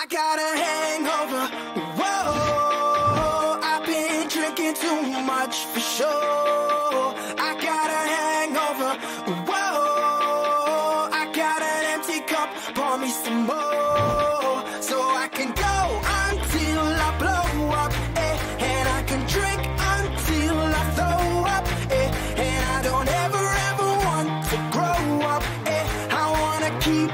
I got a hangover. Whoa, I've been drinking too much for sure. I got a hangover. Whoa, I got an empty cup. Pour me some more. So I can go until I blow up. Eh, and I can drink until I throw up. Eh, and I don't ever, ever want to grow up. Eh, I wanna keep